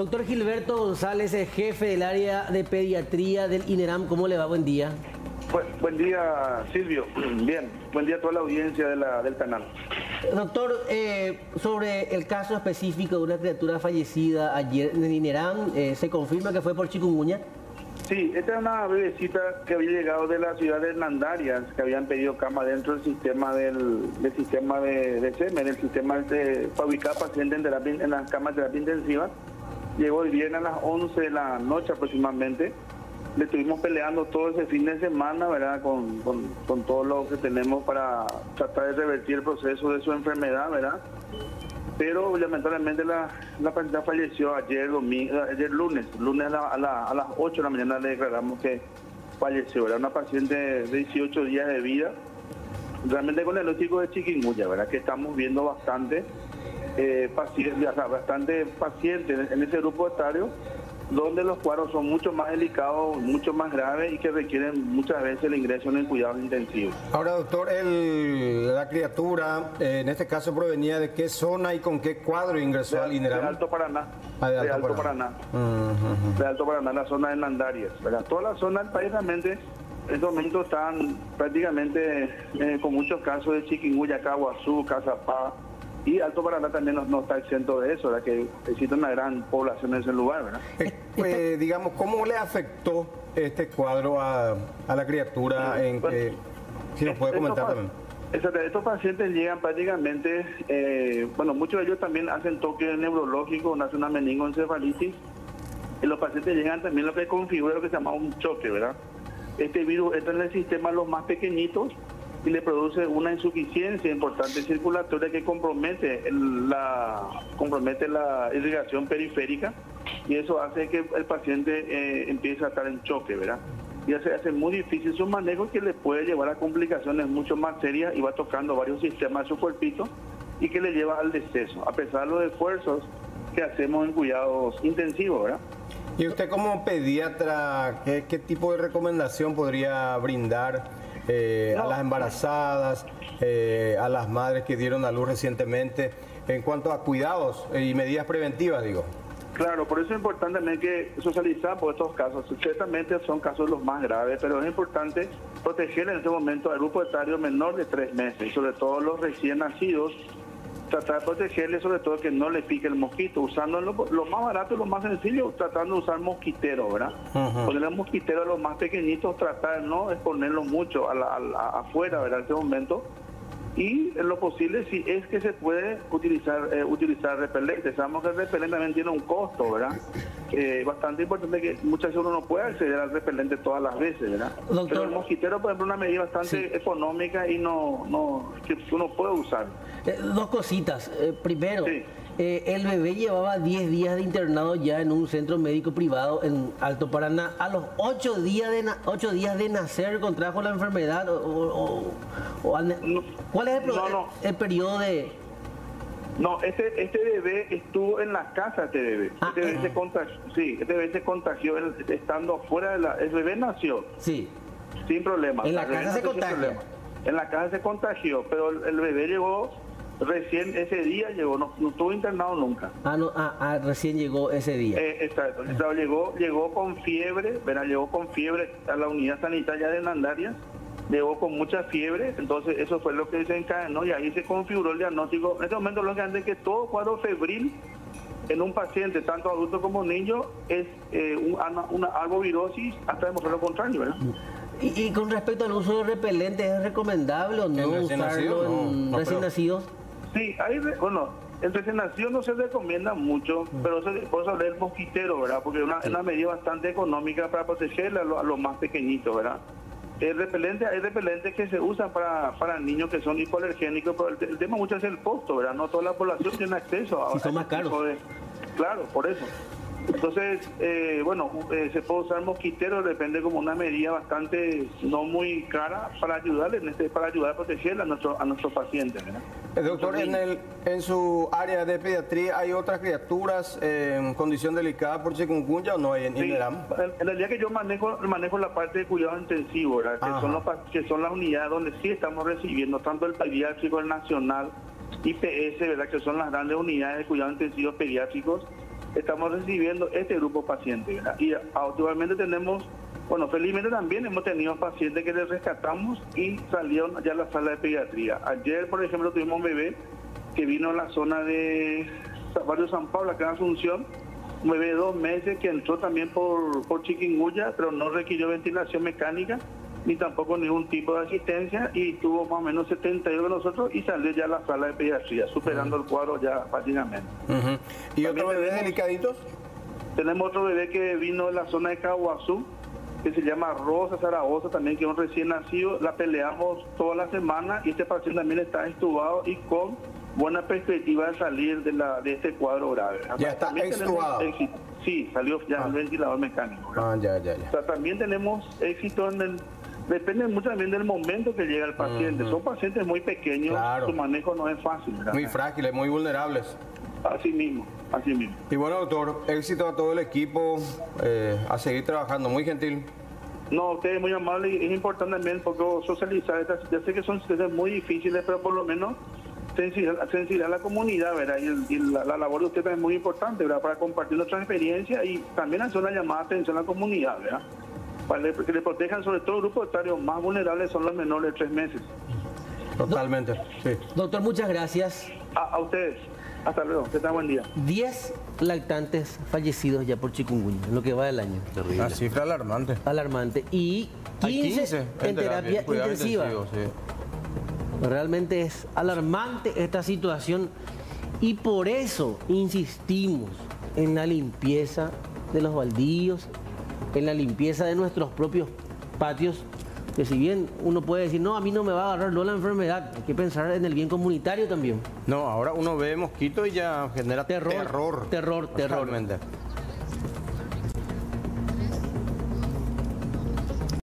Doctor Gilberto González, es jefe del área de pediatría del INERAM. ¿Cómo le va? Buen día. buen día, Silvio. Bien. Buen día a toda la audiencia del canal. Doctor, eh, sobre el caso específico de una criatura fallecida ayer en el INERAM, eh, ¿se confirma que fue por chikungunya? Sí, esta es una bebecita que había llegado de la ciudad de Hernandarias, que habían pedido cama dentro del sistema del, sistema de, de SEMEN, el sistema de fabricar pacientes en, en las camas de terapia intensiva llegó el viernes a las 11 de la noche aproximadamente. Le estuvimos peleando todo ese fin de semana, ¿verdad? Con, con, todo lo que tenemos para tratar de revertir el proceso de su enfermedad, ¿verdad? Pero lamentablemente la, la paciente falleció ayer, domingo, ayer lunes, lunes a, a, las 8 de la mañana le declaramos que falleció. Era una paciente de 18 días de vida, realmente con el diagnóstico de chikungunya, ¿verdad? Que estamos viendo bastante eh, pacientes, bastante pacientes en ese grupo etario, donde los cuadros son mucho más delicados, mucho más graves y que requieren muchas veces el ingreso en el cuidado intensivo. Ahora, doctor, el, la criatura, eh, en este caso, provenía de qué zona y con qué cuadro ingresó al INERAM? De Alto Paraná. Ah, de Alto, Paraná. De Alto Paraná, la zona de Nandarias. Toda la zona del país realmente en este momento están prácticamente eh, con muchos casos de chikungunya, Caguazú, Cazapá, y Alto Paraná también no, está exento de eso, ¿verdad? que existe una gran población en ese lugar. ¿verdad? Eh, pues, digamos, ¿cómo le afectó este cuadro a, la criatura? en que, si nos puede comentar también. Estos pacientes llegan prácticamente, eh, bueno, muchos de ellos también hacen toque neurológico, nacen una meningoencefalitis, y los pacientes llegan también lo que configura lo que se llama un choque, ¿verdad? Este virus entra en el sistema los más pequeñitos y le produce una insuficiencia importante circulatoria que compromete la, compromete la irrigación periférica y eso hace que el paciente eh, empiece a estar en choque, ¿verdad? Y hace muy difícil su manejo que le puede llevar a complicaciones mucho más serias y va tocando varios sistemas de su cuerpito y que le lleva al deceso, a pesar de los esfuerzos que hacemos en cuidados intensivos, ¿verdad? ¿Y usted como pediatra, qué tipo de recomendación podría brindar eh, a las embarazadas, eh, a las madres que dieron a luz recientemente, en cuanto a cuidados y medidas preventivas, digo. Claro, por eso es importante también que socializar por estos casos. Ciertamente son casos los más graves, pero es importante proteger en este momento al grupo etario menor de tres meses sobre todo los recién nacidos tratar de protegerle sobre todo que no le pique el mosquito, usando lo, más barato, lo más sencillo, tratando de usar mosquitero, ¿verdad? Ponerle mosquitero a los más pequeñitos, tratar de no exponerlos mucho a afuera, ¿verdad? En este momento. Y en lo posible, si es que se puede utilizar eh, utilizar repelente. Sabemos que el repelente también tiene un costo, ¿verdad? Eh, bastante importante que muchas veces uno no puede acceder al repelente todas las veces, ¿verdad? Pero el mosquitero, por ejemplo, es una medida bastante económica y no, no que uno puede usar. Eh, dos cositas. Eh, primero, eh, el bebé llevaba 10 días de internado ya en un centro médico privado en Alto Paraná. A los 8 días de, ocho días de nacer contrajo la enfermedad. O, ¿Cuál es el, periodo de...? No, este, este bebé estuvo en la casa, este bebé. Ah, este bebé se contagió, sí, este bebé se contagió estando fuera de la... El bebé nació. Sí. Sin problema. En la casa se contagió. En la casa se contagió, pero el bebé llegó Recién ese día llegó, no, estuvo internado nunca. Ah, no, ah, ah, recién llegó ese día. Eh, exacto, llegó, llegó con fiebre, verá, llegó con fiebre a la unidad sanitaria de Nandarias, llegó con mucha fiebre, entonces eso fue lo que se encadenó y ahí se configuró el diagnóstico. En este momento lo que hace es que todo cuadro febril en un paciente, tanto adulto como niño, es eh, una, una arbovirosis hasta demostrar lo contrario, ¿verdad? Y, con respecto al uso de repelentes, ¿es recomendable o no usarlo en recién nacidos? Sí, hay, bueno, el recién nacido no se recomienda mucho, mm. pero se, por eso el mosquitero, ¿verdad? Porque es una, medida bastante económica para proteger a, los más pequeñitos, ¿verdad? El repelente, hay repelentes que se usan para, para niños que son hipoalergénicos, pero el, tema muchas es el costo, ¿verdad? No toda la población tiene acceso a... Sí, son más caros. claro, por eso. Entonces, eh, bueno, eh, se puede usar mosquitero, depende como una medida bastante no muy cara para ayudarle, este, para ayudar a proteger a, nuestro, a nuestros pacientes. Eh, doctor, en, el, en su área de pediatría, ¿hay otras criaturas en condición delicada por chikungunya o no hay en sí, En realidad que yo manejo manejo la parte de cuidado intensivo, ¿verdad? Que, son los, que son las unidades donde sí estamos recibiendo tanto el pediátrico, el nacional, IPS, ¿verdad? Que son las grandes unidades de cuidado intensivo pediátricos estamos recibiendo este grupo paciente. Y actualmente tenemos, bueno, felizmente también hemos tenido pacientes que les rescatamos y salieron ya a la sala de pediatría. Ayer, por ejemplo, tuvimos un bebé que vino a la zona de Barrio San Pablo, acá en Asunción, un bebé de dos meses que entró también por, por pero no requirió ventilación mecánica ni tampoco ningún tipo de asistencia y tuvo más o menos 72 de nosotros y salió ya a la sala de pediatría, superando el cuadro ya prácticamente. ¿Y otro bebé delicaditos? Tenemos otro bebé que vino de la zona de Caguazú, que se llama Rosa Zaragoza, también que es un recién nacido, la peleamos toda la semana y este paciente también está estubado y con buena perspectiva de salir de, la, de este cuadro grave. ¿Ya está extubado? Sí, salió ya el ah. ventilador mecánico. Ah, ya, ya, ya. O sea, también tenemos éxito en el Depende mucho también del momento que llega el paciente. Son pacientes muy pequeños, su manejo no es fácil. Muy frágiles, muy vulnerables. Así mismo, así mismo. Y bueno, doctor, éxito a todo el equipo, eh, a seguir trabajando, muy gentil. No, usted es muy amable y es importante también porque socializar, ya sé que son situaciones muy difíciles, pero por lo menos sensibilizar a la comunidad, ¿verdad? Y, la, labor de usted también es muy importante, ¿verdad? Para compartir nuestra experiencia y también hacer una llamada de atención a la comunidad, ¿verdad? Para que le protejan sobre todo grupos etarios más vulnerables son los menores de tres meses. Totalmente, sí. Doctor, muchas gracias. A, ustedes. Hasta luego, que tengan buen día. Diez lactantes fallecidos ya por chikungunya, en lo que va del año. Terrible. Una cifra alarmante. Alarmante. Y 15, en, terapia, intensiva. Realmente es alarmante esta situación y por eso insistimos en la limpieza de los baldíos, en la limpieza de nuestros propios patios, que si bien uno puede decir, no, a mí no me va a agarrar la enfermedad, hay que pensar en el bien comunitario también. No, ahora uno ve mosquito y ya genera terror. Terror, terror. terror.